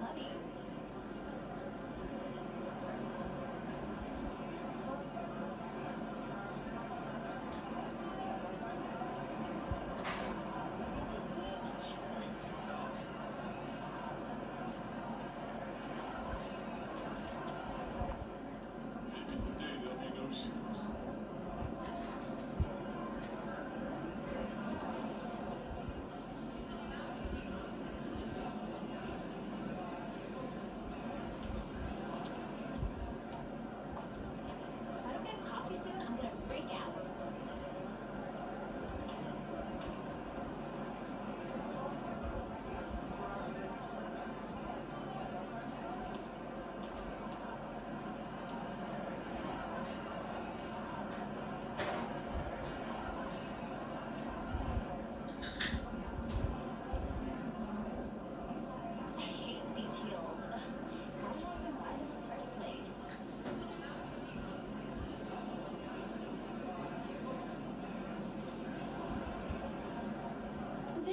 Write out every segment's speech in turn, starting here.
honey.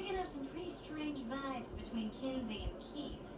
picking up some pretty strange vibes between Kinzie and Keith.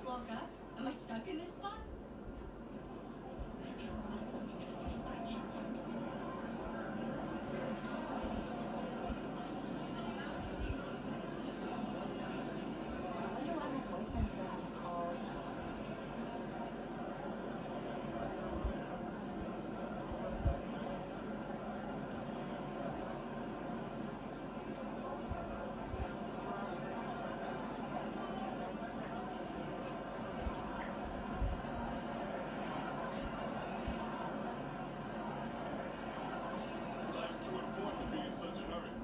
just lock up? Am I stuck in this spot? too important to be in such a hurry.